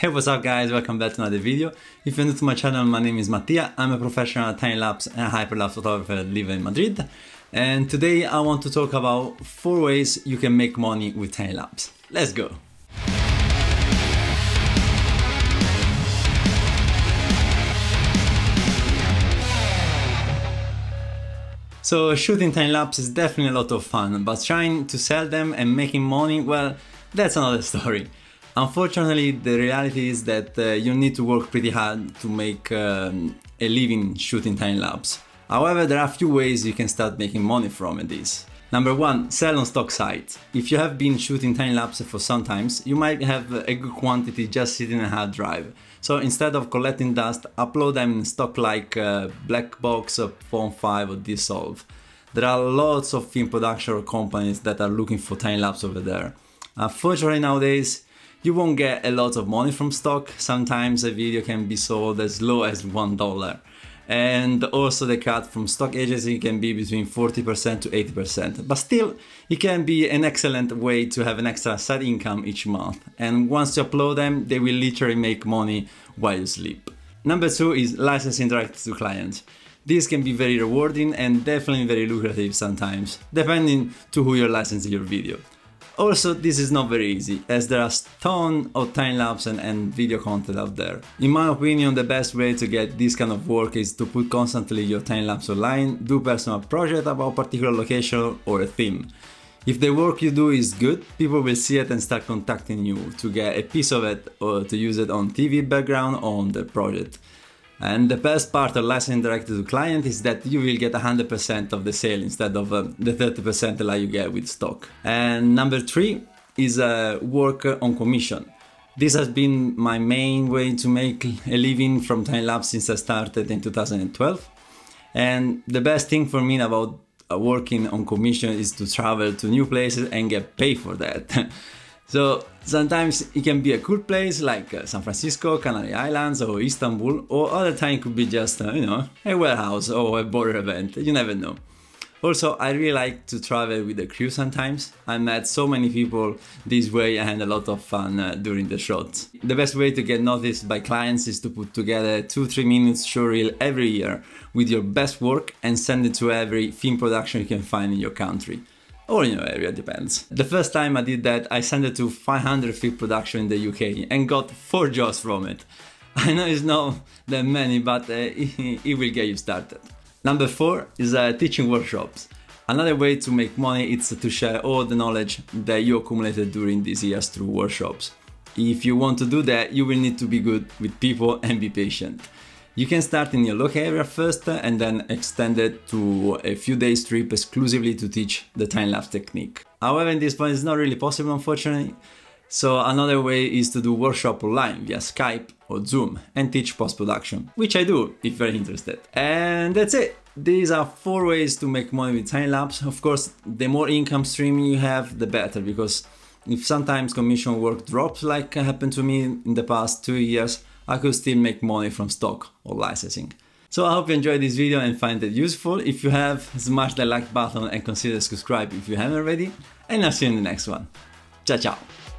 Hey what's up guys, welcome back to another video. If you're new to my channel, my name is Mattia, I'm a professional time-lapse and hyperlapse photographer living in Madrid. And today I want to talk about 4 ways you can make money with time-lapse. Let's go! So shooting time-lapse is definitely a lot of fun, but trying to sell them and making money, well, that's another story. Unfortunately, the reality is that uh, you need to work pretty hard to make um, a living shooting time-lapse. However, there are a few ways you can start making money from this. Number one, sell on stock sites. If you have been shooting time lapse for some times, you might have a good quantity just sitting in a hard drive. So instead of collecting dust, upload them in stock like uh, Blackbox, or Pond5 or Dissolve. There are lots of film production companies that are looking for time lapse over there. Unfortunately nowadays, you won't get a lot of money from stock. Sometimes a video can be sold as low as $1 and also the cut from stock agency can be between 40% to 80%. But still, it can be an excellent way to have an extra side income each month. And once you upload them, they will literally make money while you sleep. Number two is licensing direct to clients. This can be very rewarding and definitely very lucrative sometimes, depending to who you're licensing your video. Also, this is not very easy, as there are ton of time-lapse and, and, video content out there. In my opinion, the best way to get this kind of work is to put constantly your time-lapse online, do personal project about a particular location or a theme. If the work you do is good, people will see it and start contacting you to get a piece of it or to use it on TV background on the project. And the best part of lesson directed to client is that you will get 100% of the sale instead of uh, the 30% that you get with stock. And number three is uh, work on commission. This has been my main way to make a living from time lapse since I started in 2012. And the best thing for me about uh, working on commission is to travel to new places and get paid for that. So sometimes it can be a cool place like uh, San Francisco, Canary Islands or Istanbul or other time it could be just, uh, you know, a warehouse or a border event, you never know. Also, I really like to travel with the crew sometimes. I met so many people this way and a lot of fun uh, during the shots. The best way to get noticed by clients is to put together 2-3 minutes show reel every year with your best work and send it to every film production you can find in your country or in your area, depends. The first time I did that, I sent it to 500 Film Production in the UK and got 4 jobs from it. I know it's not that many, but uh, it, will get you started. Number 4 is uh, teaching workshops. Another way to make money is to share all the knowledge that you accumulated during these years through workshops. If you want to do that, you will need to be good with people and be patient. You can start in your local area first uh, and then extend it to a few days trip exclusively to teach the time-lapse technique. However, in this point it's not really possible unfortunately. So another way is to do workshop online via Skype or Zoom and teach post-production, which I do if you're interested. And that's it. These are four ways to make money with time-lapse. Of course, the more income stream you have, the better because if sometimes commission work drops like happened to me in the past two years, I could still make money from stock or licensing. So I hope you enjoyed this video and find it useful. If you have, smash the like button and consider subscribe if you haven't already. And I'll see you in the next one. Ciao ciao!